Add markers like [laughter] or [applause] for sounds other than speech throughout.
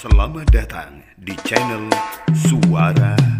Selamat datang di channel Suara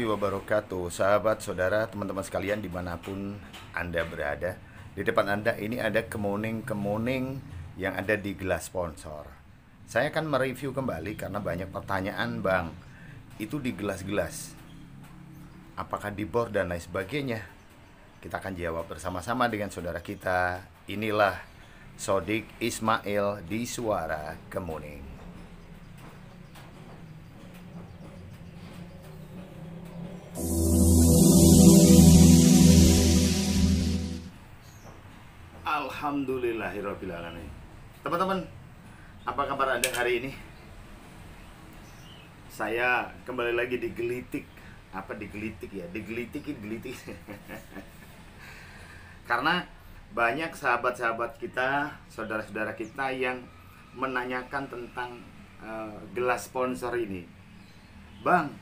warahmatullahi wabarakatuh. Sahabat, saudara, teman-teman sekalian di mana pun Anda berada Di depan Anda ini ada kemuning-kemuning yang ada di gelas sponsor. Saya akan mereview kembali karena banyak pertanyaan Bang. Itu di gelas-gelas. Apakah di bor dan lain sebagainya? Kita akan jawab bersama-sama dengan saudara kita. Inilah Sodik Ismail di Suara Kemuning Alhamdulillahirrahmanirrahim Teman-teman, apa kabar Anda hari ini? Saya kembali lagi digelitik Apa digelitik ya? Digelitikin, gelitik [laughs] Karena banyak sahabat-sahabat kita, saudara-saudara kita yang menanyakan tentang eh, gelas sponsor ini Bang,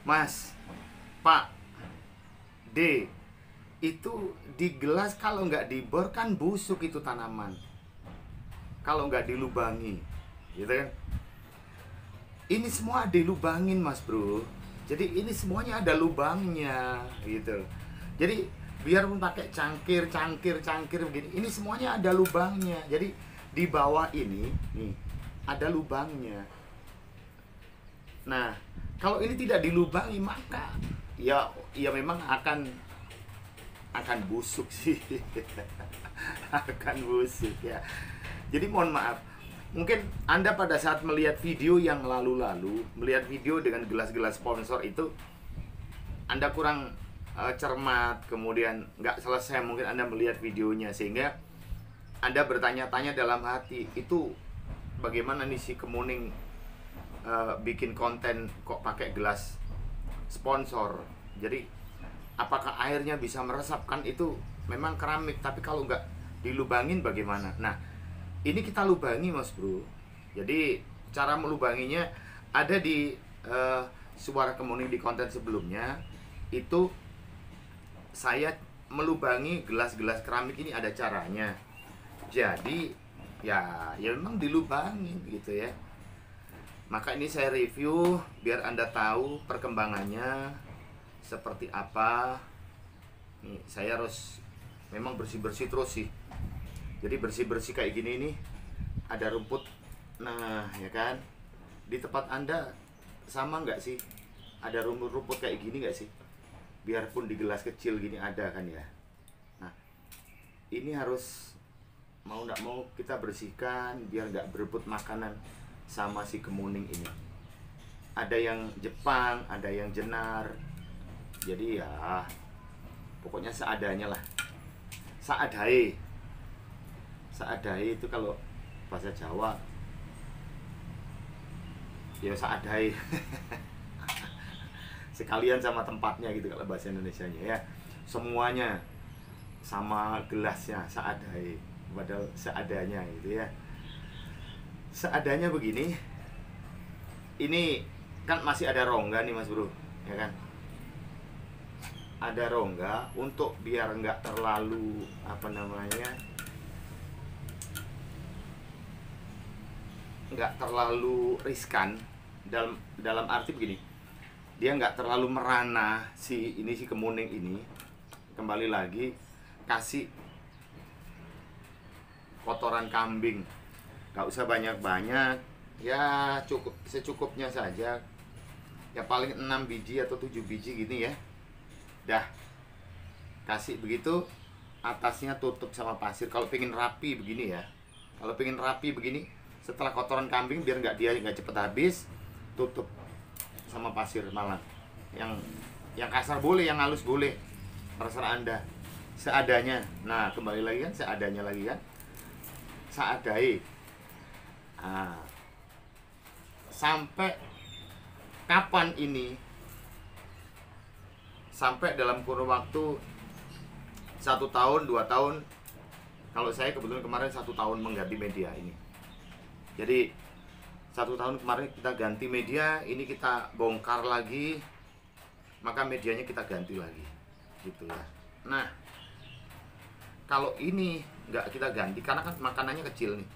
Mas, Pak, D, itu di gelas kalau nggak dibor kan busuk itu tanaman. Kalau nggak dilubangi gitu kan? Ini semua dilubangin mas bro. Jadi ini semuanya ada lubangnya gitu. Jadi biarpun pakai cangkir cangkir cangkir begini ini semuanya ada lubangnya. Jadi di bawah ini nih ada lubangnya. Nah kalau ini tidak dilubangi maka ya ya memang akan akan busuk sih. [laughs] Akan busuk ya. Jadi mohon maaf. Mungkin anda pada saat melihat video yang lalu-lalu melihat video dengan gelas-gelas sponsor itu anda kurang eh, cermat kemudian nggak selesai mungkin anda melihat videonya sehingga anda bertanya-tanya dalam hati itu bagaimana nih si kemuning eh, bikin konten kok pakai gelas sponsor? Jadi apakah airnya bisa meresapkan itu memang keramik tapi kalau nggak dilubangin bagaimana? Nah ini kita lubangi mas bro. Jadi cara melubanginya ada di eh, suara kemuning di konten sebelumnya. Itu saya melubangi gelas-gelas keramik ini ada caranya. Jadi ya ya memang dilubangin gitu ya. Maka ini saya review biar anda tahu perkembangannya seperti apa. Nih saya harus memang bersih bersih terus sih. Jadi bersih bersih kayak gini nih ada rumput. Nah ya kan? Di tempat anda sama nggak sih? Ada rumput-rumput kayak gini nggak sih? Biarpun di gelas kecil gini ada kan ya? Nah ini harus mau nggak mau kita bersihkan biar nggak berebut makanan sama si kemuning ini. Ada yang Jepang ada yang jenar jadi ya pokoknya seadanya lah. Seadai seadai itu kalau bahasa Jawa ya seadai [laughs] sekalian sama tempatnya gitu kalau bahasa Indonesia nya ya. Semuanya sama gelasnya seadai padahal seadanya gitu ya. Seadanya begini ini kan masih ada rongga nih mas bro ya kan ada rongga untuk biar nggak terlalu apa namanya nggak terlalu riskan. Dalam dalam arti begini dia nggak terlalu merana si ini si kemuning ini. Kembali lagi kasih kotoran kambing. Nggak usah banyak banyak ya cukup secukupnya saja. Ya paling 6 biji atau 7 biji gini ya dah. Kasih begitu atasnya tutup sama pasir. Kalau pengen rapi begini ya. Kalau pengen rapi begini setelah kotoran kambing biar nggak dia nggak cepet habis tutup sama pasir malam. Yang yang kasar boleh yang halus boleh. Terserah anda. Seadanya. Nah kembali lagi kan seadanya lagi kan. Seadai. Nah, sampai kapan ini sampai dalam kurun waktu satu tahun dua tahun kalau saya kebetulan kemarin satu tahun mengganti media ini. Jadi satu tahun kemarin kita ganti media ini kita bongkar lagi maka medianya kita ganti lagi gitu ya. Nah kalau ini nggak kita ganti karena kan makanannya kecil nih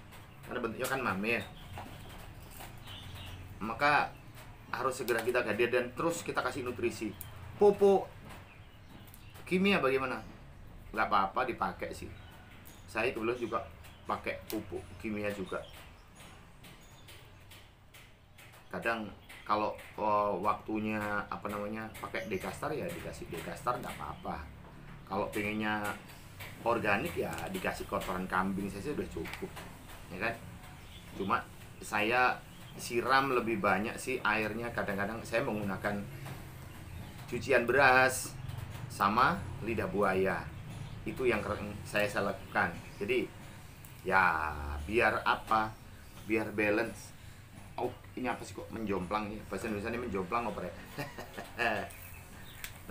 karena bentuknya kan mame ya. Maka harus segera kita ganti dan terus kita kasih nutrisi pupuk kimia bagaimana? Nggak apa-apa dipakai sih. Saya kebetulan juga pakai pupuk kimia juga. Kadang kalau oh, waktunya apa namanya pakai dekastar ya dikasih dekastar nggak apa-apa. Kalau pengennya organik ya dikasih kotoran kambing saja sudah cukup ya kan? Cuma saya siram lebih banyak sih airnya. Kadang-kadang saya menggunakan cucian beras sama lidah buaya. Itu yang saya, lakukan jadi ya biar apa? Biar balance. Oh ini apa sih kok menjomplang nih bahasa Indonesia ini menjomplang apa ya? [laughs]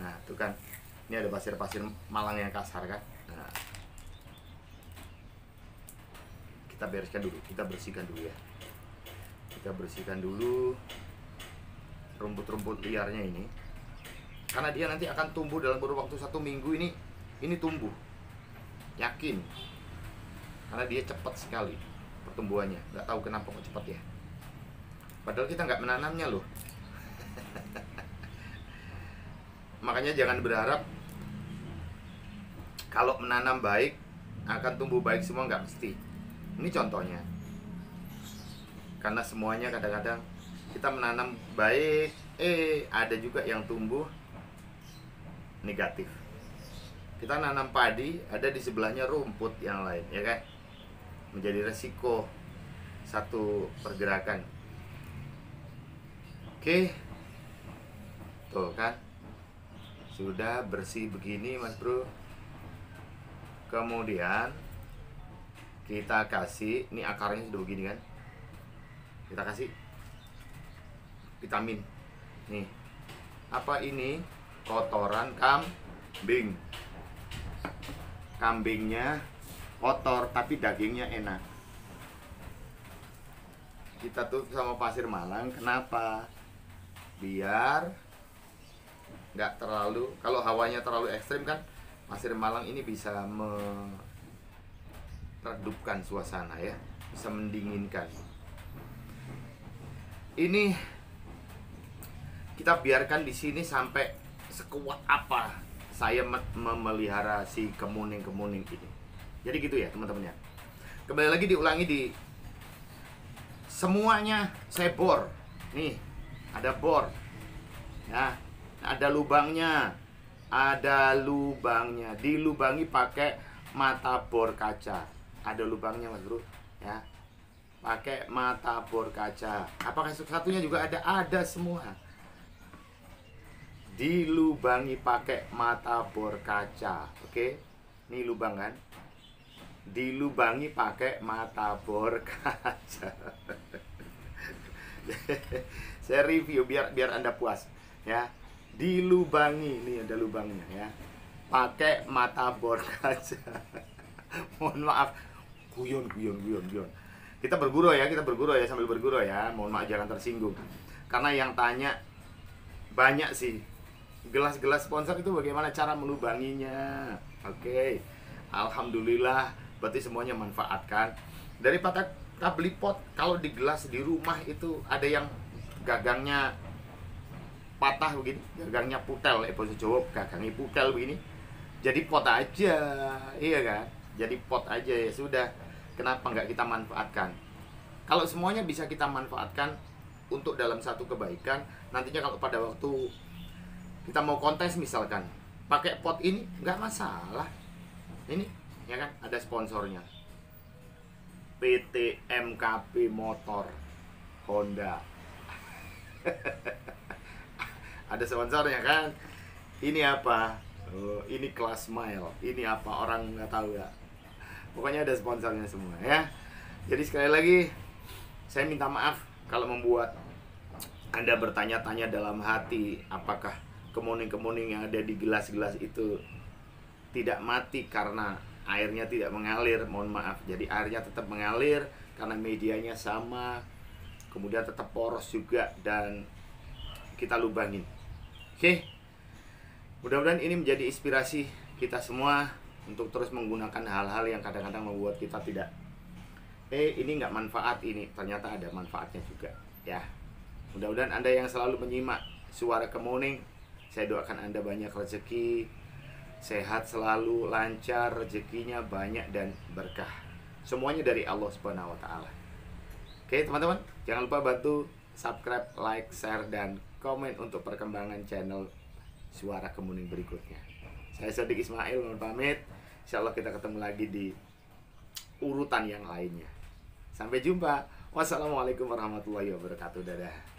Nah itu kan. Ini ada pasir-pasir Malang yang kasar kan? Nah, kita bereskan dulu kita bersihkan dulu ya. Kita bersihkan dulu rumput-rumput liarnya ini karena dia nanti akan tumbuh dalam kurun waktu satu minggu ini ini tumbuh yakin karena dia cepat sekali pertumbuhannya nggak tahu kenapa kok cepat ya Padahal kita nggak menanamnya loh. [laughs] Makanya jangan berharap kalau menanam baik akan tumbuh baik semua nggak mesti. Ini contohnya. Karena semuanya kadang-kadang kita menanam baik, eh ada juga yang tumbuh negatif. Kita nanam padi, ada di sebelahnya rumput yang lain, ya kan? Menjadi resiko satu pergerakan Oke. Tuh kan. Sudah bersih begini Mas Bro. Kemudian kita kasih ini akarnya sudah begini kan. Kita kasih vitamin. Nih. Apa ini? Kotoran kambing. Kambingnya kotor tapi dagingnya enak. Kita tuh sama pasir Malang, kenapa? biar nggak terlalu kalau hawanya terlalu ekstrim kan pasir Malang ini bisa meredupkan suasana ya bisa mendinginkan ini kita biarkan di sini sampai sekuat apa saya memelihara si kemuning-kemuning ini. Jadi gitu ya teman-teman ya. Kembali lagi diulangi di semuanya saya bor. Nih ada bor. Ya ada lubangnya. Ada lubangnya. Dilubangi pakai mata bor kaca. Ada lubangnya mas bro. Ya pakai mata bor kaca. Apakah satunya juga ada? Ada semua dilubangi pakai mata bor kaca oke? Ini lubang kan? Dilubangi pakai mata bor [laughs] kaca. Saya review biar biar anda puas ya. Dilubangi ini ada lubangnya ya. Pakai mata bor [laughs] kaca. Mohon maaf. Guyon guyon guyon guyon. Kita berguru ya kita berguru ya sambil berguru ya. Mohon maaf jangan tersinggung. Karena yang tanya banyak sih gelas-gelas sponsor itu bagaimana cara melubanginya oke alhamdulillah berarti semuanya manfaatkan. Daripada kita beli pot kalau di gelas di rumah itu ada yang gagangnya patah begini gagangnya putel eh bahasa Jawa gagangnya putel begini jadi pot aja iya kan? Jadi pot aja ya sudah. Kenapa nggak kita manfaatkan? Kalau semuanya bisa kita manfaatkan untuk dalam satu kebaikan nantinya kalau pada waktu kita mau kontes misalkan pakai pot ini nggak masalah. Ini ya kan? Ada sponsornya. PT MKP Motor Honda. [laughs] Ada sponsornya kan? Ini apa? Oh, ini kelas mile. Ini apa? Orang nggak tahu ya. Pokoknya ada sponsornya semua ya. Jadi sekali lagi saya minta maaf kalau membuat anda bertanya-tanya dalam hati apakah kemuning-kemuning yang ada di gelas-gelas itu tidak mati karena airnya tidak mengalir mohon maaf. Jadi airnya tetap mengalir karena medianya sama kemudian tetap poros juga dan kita lubangin. Oke? Mudah-mudahan ini menjadi inspirasi kita semua untuk terus menggunakan hal-hal yang kadang-kadang membuat kita tidak eh ini nggak manfaat ini. Ternyata ada manfaatnya juga ya. Mudah-mudahan anda yang selalu menyimak suara kemuning saya doakan anda banyak rezeki sehat selalu lancar rezekinya banyak dan berkah semuanya dari Allah Subhanahu Wa Taala oke teman-teman jangan lupa bantu subscribe like share dan komen untuk perkembangan channel suara kemuning berikutnya saya Sodik Ismail mohon pamit Insya Allah kita ketemu lagi di urutan yang lainnya Sampai jumpa. Wassalamualaikum warahmatullahi wabarakatuh. Dadah.